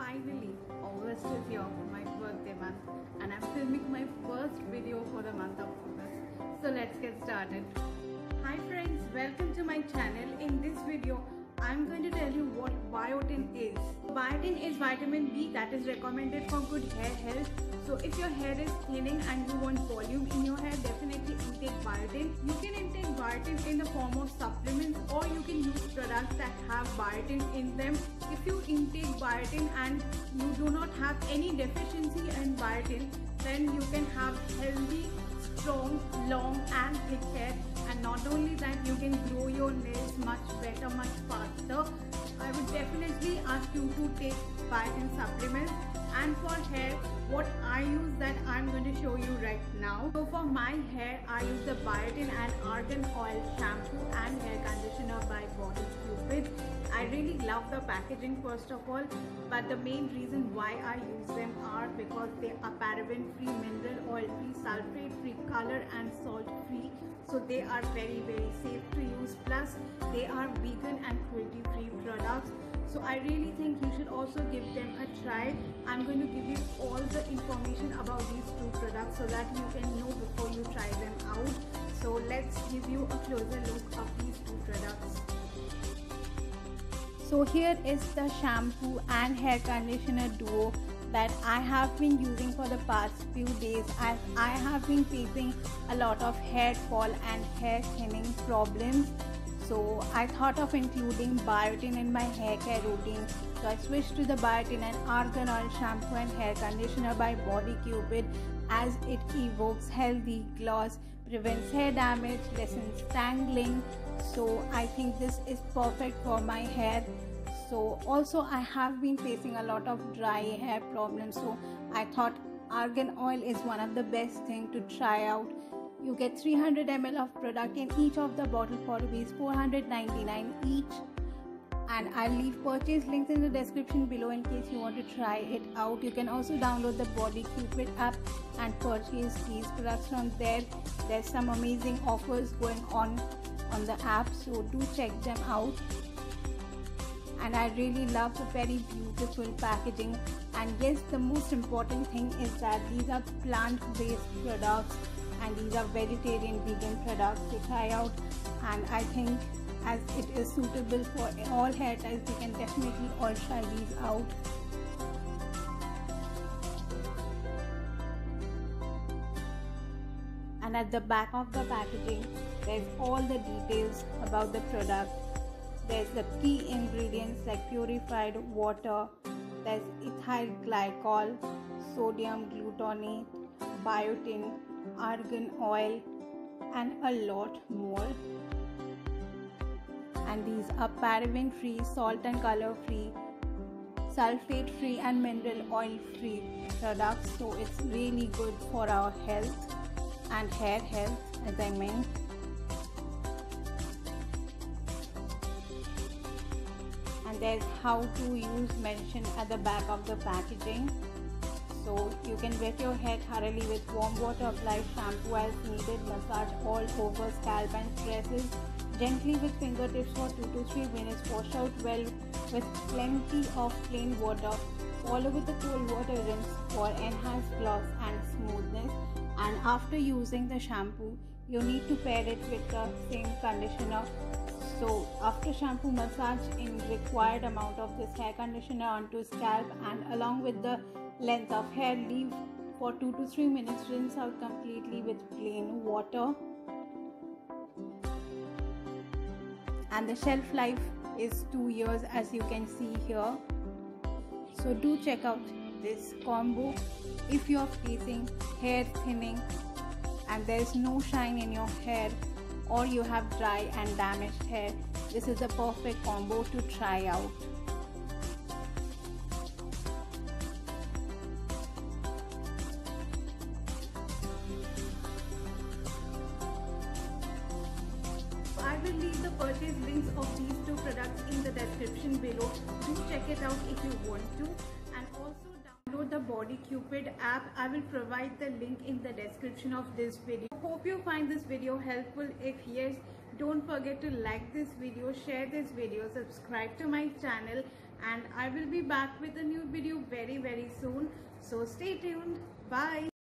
finally, August is here, for my birthday month, and I'm filming my first video for the month of August. So let's get started. Hi friends, welcome to my channel. In this video, I'm going to tell you what biotin is. Biotin is vitamin B that is recommended for good hair health. So if your hair is thinning and you want volume in your hair, definitely intake biotin. You can intake biotin in the form of supplements or you can use products that have biotin in them. If you intake biotin and you do not have any deficiency in biotin, then you can have healthy, strong, long and thick hair and not only that you can grow your nails much better much faster. I would definitely ask you to take biotin supplements. And for hair what i use that i'm going to show you right now. So for my hair i use the biotin and argan oil shampoo and hair conditioner by body cupid. I really love the packaging first of all but the main reason why i use them are because they are paraben free mineral oil free sulfate free color and salt free so they are very very safe to use. Plus they are vegan and cruelty free products. So i really think you should also give them a try. I'm going to give you all the information about these two products so that you can know before you try them out. So let's give you a closer look of these two products. So here is the shampoo and hair conditioner duo that I have been using for the past few days as I have been facing a lot of hair fall and hair thinning problems. So I thought of including biotin in my hair care routine. So I switched to the biotin and argan oil shampoo and hair conditioner by Body Cupid as it evokes healthy gloss, prevents hair damage, lessens tangling. So I think this is perfect for my hair so also i have been facing a lot of dry hair problems so i thought argan oil is one of the best thing to try out you get 300 ml of product in each of the bottle for rupees 499 each and I'll leave purchase links in the description below in case you want to try it out. You can also download the Body Cupid app and purchase these products from there. There's some amazing offers going on on the app so do check them out and I really love the very beautiful packaging. And yes the most important thing is that these are plant based products and these are vegetarian vegan products to try out. And I think as it is suitable for all hair types you can definitely all try these out. And at the back of the packaging there's all the details about the product there's the key ingredients like purified water, there's ethyl glycol, sodium glutamate, biotin, argan oil, and a lot more. And these are paraben free, salt and color free, sulfate free, and mineral oil free products. So it's really good for our health and hair health, as I meant. There's how to use mentioned at the back of the packaging. So you can wet your hair thoroughly with warm water apply shampoo as needed massage all over scalp and tresses gently with fingertips for 2 to 3 minutes. Wash out well with plenty of plain water. Follow with the cold water rinse for enhanced gloss and smoothness. And after using the shampoo you need to pair it with the same conditioner. So after shampoo massage in required amount of this hair conditioner onto scalp and along with the length of hair leave for 2 to 3 minutes rinse out completely with plain water. And the shelf life is 2 years as you can see here. So do check out this combo. If you are facing hair thinning and there is no shine in your hair or you have dry and damaged hair, this is a perfect combo to try out. I will leave the purchase links of these two products in the description below. Do check it out if you want to download the Body Cupid app. I will provide the link in the description of this video hope you find this video helpful if yes don't forget to like this video share this video subscribe to my channel and I will be back with a new video very very soon. So stay tuned. Bye.